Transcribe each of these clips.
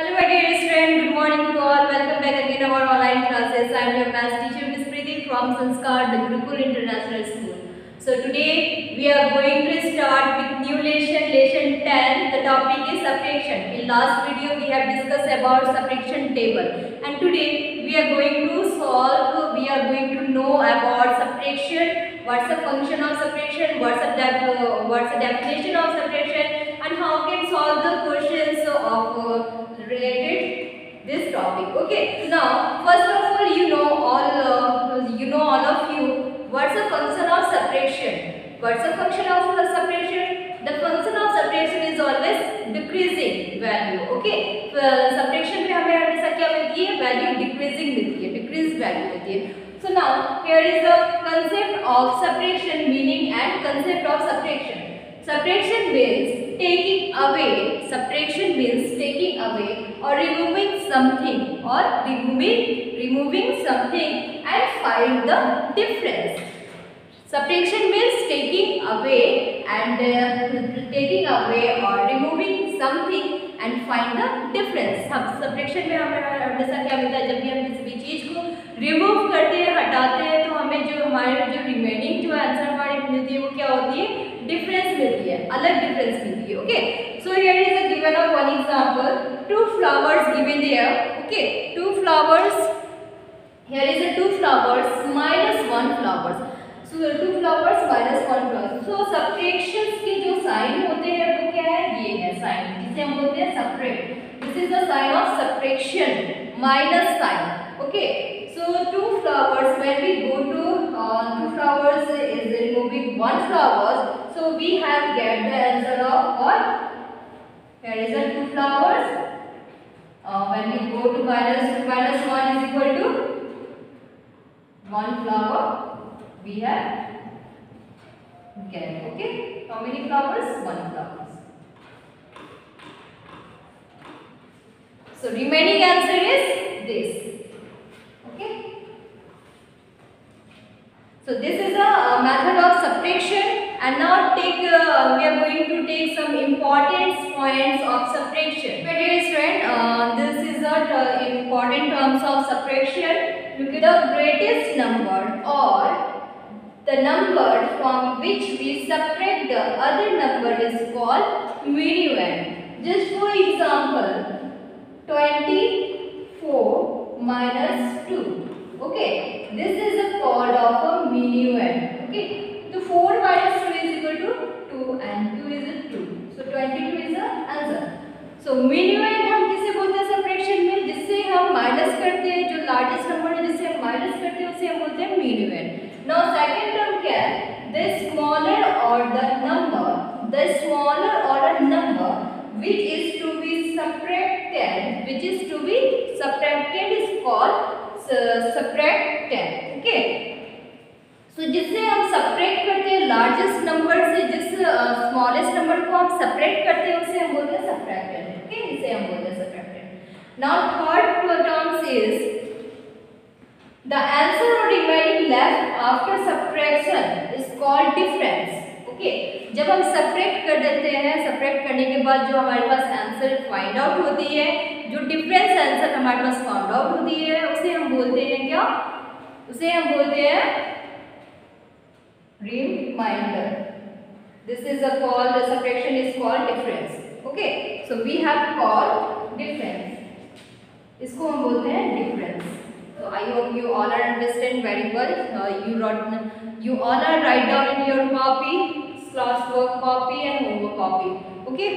Hello my dear student, good morning to all. Welcome back again to our online classes. I am your math teacher Miss Preeti from Sanskar, the Gurukul International School. So today we are going to start with new lesson, lesson 10. The topic is subtraction. In last video we have discussed about subtraction table. And today we are going to solve, we are going to know about subtraction, what's the function of subtraction, what's the, def, what's the definition of subtraction and how can solve the questions of related this topic okay now first of all you know all uh, you know all of you what's the function of subtraction what's the function of uh, subtraction the function of subtraction is always decreasing value okay uh, subtraction में हमें हमेशा क्या मिलती है value decreasing मिलती है decrease value मिलती है so now here is the concept of subtraction meaning and concept of subtraction subtraction means taking away subtraction means taking away or removing something or removing removing something and find the difference subtraction means taking away and uh, taking away or removing something and find the difference हम subtraction में हमें हमेशा क्या मिलता है जब भी हम किसी भी चीज़ को remove करते हैं हटाते हैं तो हमें जो हमारे जो remaining जो आंसर हमारी मिलती है वो क्या होती है difference मिलती है अलग difference मिलती है okay so here is a given of one example two flowers given there okay two flowers here is a two flowers minus one flowers so two flowers minus one flowers so subtractions के जो sign होते हैं वो क्या है ये है sign जिसे हम बोलते हैं this is the sign of subtraction minus sign okay so two flowers when we go to uh, two flowers is removing one flowers so we have get the answer of what? Here is two flowers. Uh, when we go to minus 2 minus 1 is equal to one flower we have get okay? How many flowers? One flowers so remaining answer is this okay? So this is a, a method of subtraction and now take uh, we are going to take some important points of subtraction my dear friend uh, this is a uh, important terms of subtraction look at the greatest number or the number from which we subtract the other number is called minuend just for example 24 minus 2 okay this is a called of a minuend okay the 4 minus 2 is equal to 2 and 2 is a 2 so 22 is the answer so minuend हम किसे बोलते हैं subtraction में जिससे हम minus करते हैं जो लार्जेस्ट नंबर है जिससे हम माइनस करते हैं उसे हम बोलते हैं minuend now second term क्या है the smaller or the number the smaller or a number which is to be subtracted which is to be subtracted is called uh, subtracted okay so, जिससे हम सपरेट करते हैं largest number से जिस smallest number को हम separate करते हैं उसे हम बोलते हैं सब्ट्रैक्टेड ओके इसे हम बोलते हैं subtracted now third terms is the answer और remaining left after subtraction is called difference okay जब हम सपरेट कर देते हैं सपरेट करने के बाद जो हमारे पास आंसर फाइंड आउट होती है जो डिफरेंस आंसर हमारे पास फाउंड आउट होती है उसे हम बोलते हैं क्या? उसे हम बोलते हैं reminder this is a called the subtraction is called difference okay so we have called difference इसको हम बोलते हैं difference so i hope you all are understand very well uh, you wrote you all are write down in your copy class work copy and homework copy okay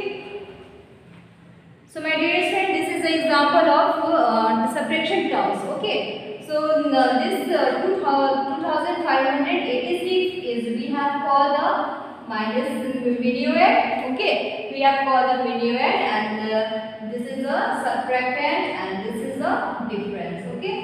so my dear friend this is the example of uh, subtraction terms okay so uh, this uh, 2586 minus minuend. Okay, we have called the minuend and uh, this is a subtractant and this is a difference. Okay,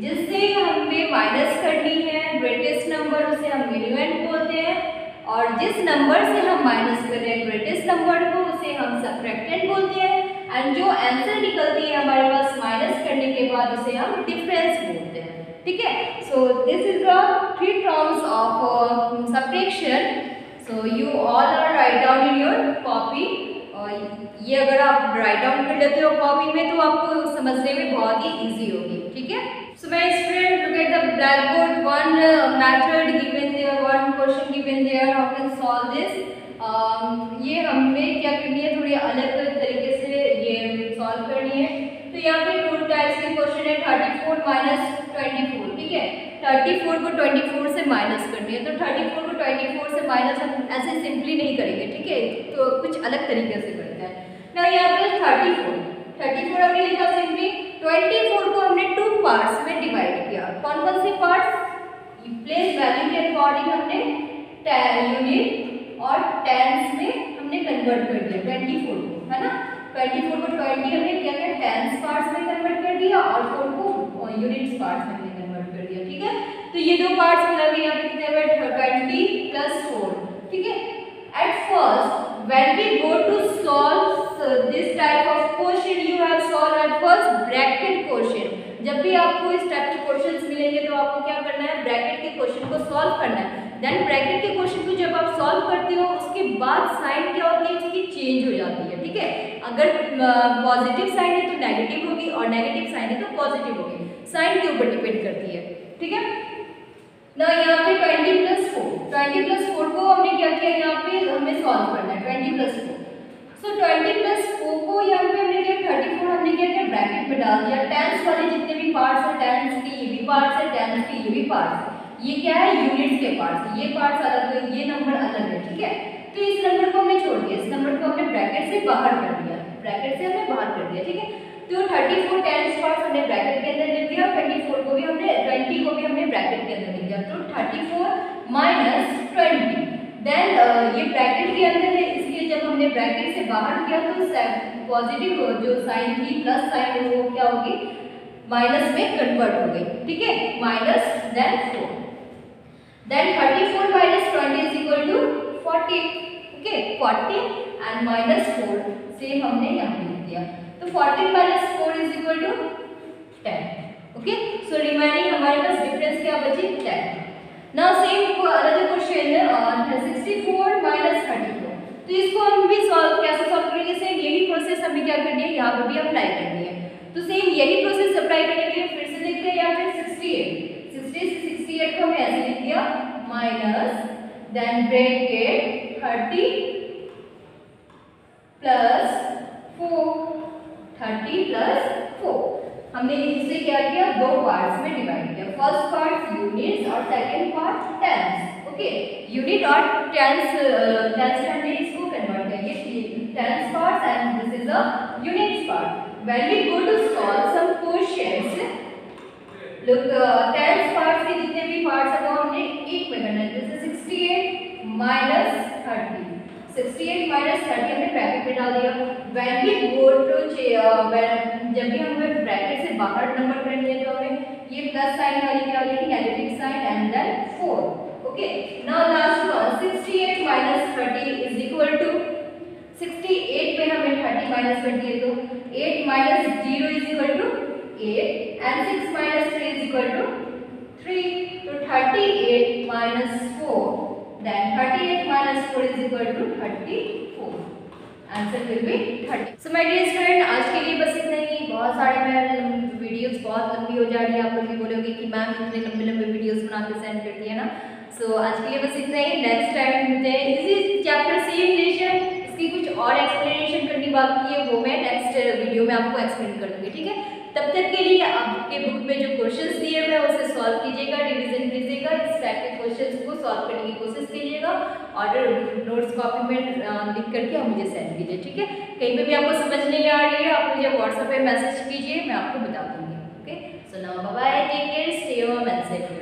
जिससे हमें minus करनी है greatest number उसे हम minuend बोलते हैं और जिस नंबर से हम माइनस कर रहे हैं ग्रेटेस्ट नंबर को उसे हम सबट्रैक्टेंट बोलते हैं एंड जो आंसर निकलती है हमारे पास माइनस करने के बाद उसे हम डिफरेंस बोलते हैं ठीक है so this is the three terms of subtraction so you all are write down in your copy और ये अगर आप राइट डाउन कर लेते हो कॉपी में तो आपको समझने में बहुत ही इजी होगी, ठीक है? सो मैं student the black board one method given there one question given there how can solve this ये हमें क्या करनी है? थोड़ी अलग तरीके से ये सॉल्व करनी है। तो यहाँ पे टू टाइप्स के क्वेश्चन है thirty four minus twenty four ठीक है? थर्टी फोर को ट्वेंटी फोर से माइनस करनी है तो थर्टी फोर को ट्वेंटी फोर से माइनस हम ऐसे सिंपली नहीं करेंगे, ठीक है? तो कुछ अलग तरीके से करते हैं। ना यहाँ पे थर्टी फोर थर्टी फोर हमने लिखा सिंपली ट्वेंटी फोर को हमने टू पार्ट्स में डिवाइड किया। कौन कौन से पार्ट्स प्लेस वैल्यू के अकॉर्डिंग हमने यूनिट और टेंस में हमने कन्वर्ट कर दिया ट्वेंटी फोर को, है ना? ट्वेंटी फोर को ट्वेंटी हमने क्या किया? टेंस पार्ट्स में कन्वर्ट कर दिया और फोर को यूनिट्स पार्ट्स में हमने कन्वर्ट कर दिया, ठीक है? तो ये दो पार्ट्स मिला के यहाँ पे कितने हुए ट्वेंटी प्लस फोर ठीक है? At first when we go to solve this type of question you have solved at first, bracket question जब भी आपको इस टाइप के क्वेश्चंस मिलेंगे तो आपको क्या करना है? ब्रैकेट के क्वेश्चन को सॉल्व करना है। देन ब्रैकेट के क्वेश्चन को जब आप सॉल्व करते हो, उसके बाद साइन क्या होती है? उसकी चेंज हो जाती है, ठीक है? अगर पॉजिटिव साइन है तो नेगेटिव होगी और नेगेटिव साइन है तो पॉजिटिव होगी। साइन के ऊपर डिपेंड करती है, ठीक है? ना यहाँ पे twenty plus four twenty plus four को हमने क्या किया यहाँ पे? हमें सॉल्व करना है twenty plus four so twenty plus four को यहाँ पे हमने क्या थर्टी फोर हमने क्या किया? ब्रैकेट में डाल दिया। टेंस वाले जितने भी पार्ट्स हैं टेंस के, ये भी पार्ट्स है टेंस के, ये भी पार्ट्स ये क्या है? यूनिट्स के पार्ट्स ये पार्ट्स अलग है, ये नंबर अलग है, ठीक है? तो इस नंबर को हमने छोड़ दिया। इस नंबर को हमने ब्रैकेट से बाहर कर दिया। ब्रैकेट से हमने बाहर कर दिया, ठीक है? तो थर्टी फोर टेंस पार्ट्स हमने ब्रैकेट के अंदर लिख दिया ट्वेंटी फोर को भी हमने ट्वेंटी को भी हमने ब्रैकेट के अंदर लिख दिया। तो thirty four minus twenty then ये ब्रैकेट के अंदर है, इसलिए जब हमने ब्रैकेट से बाहर किया तो पॉजिटिव जो साइन थी प्लस साइन वो क्या होगी माइनस में कन्वर्ट हो गई। ठीक है? Minus then four then thirty four minus twenty is equal to forty okay forty and minus four same हमने यहाँ लिख दिया। तो 14 minus four is equal to ten okay so remaining हमारे पास डिफरेंस क्या बची? Ten now same another question sixty four minus thirty four तो इसको हम भी सॉल्व कैसे सॉल्व करेंगे? सेम यही प्रोसेस हमें क्या करनी है यहाँ पर भी अप्लाई करनी है तो सेम यही प्रोसेस अप्लाई करने के लिए फिर से देखते हैं यहाँ पे सिक्सटी एट सिक्सटी से सिक्सटी एट को हमने ऐसे लिख दिया minus then bracket thirty plus four thirty plus four. हमने इसे क्या किया? दो पार्ट्स में डिवाइड किया। फ़र्स्ट पार्ट यूनिट्स और second part tens okay unit और टेंस टेंस हमने इसको कन्वर्ट करेंगे tens parts and this is a units part when we go to solve some questions look tens parts के जितने भी पार्ट्स हैं, वो हमने एक में करना है। जैसे 68 माइनस 30 68 माइनस थर्टी हमने ब्रैकेट में डाल दिया। व्हेन वी गो टू जब भी हमें ब्रैकेट से बाहर नंबर करनी है तो हमें ये प्लस साइन वाली क्या होगी negative sign and then 4 okay now last one 68 minus 30 is equal to 68 में हमें 30 माइनस कर दिए तो 8 minus 0 is equal to 8 and 6 minus 3 is equal to 3 तो 38 minus 4 then 38 minus 4 is equal to 34 answer will be 30 so my dear student आज के लिए बस इतना ही। बहुत सारे बहुत लंबी हो जा रही आप लोग भी बोलोगे कि मैम इतने लंबे लंबे करती ना? So, आज के लिए बस इतना ही। मिलते हैं। इसकी कुछ और एक्सप्लेनेशन करनी बाकी है वो मैं में आपको एक्सप्लेन कर ठीक है? तब तक के लिए आपके बुक में जो क्वेश्चंस दिए हुए हैं, उसे सॉल्व कीजिएगा रिविजन कीजिएगा, इस टाइप के क्वेश्चंस को सॉल्व करने की कोशिश कीजिएगा और नोट्स कॉपी में लिख करके हम मुझे सेंड कीजिए, ठीक है? कहीं पे भी आपको समझ नहीं आ रही है, आप मुझे व्हाट्सएप पर मैसेज कीजिए, मैं आपको बता दूँगी okay so now bye take care stay home and safe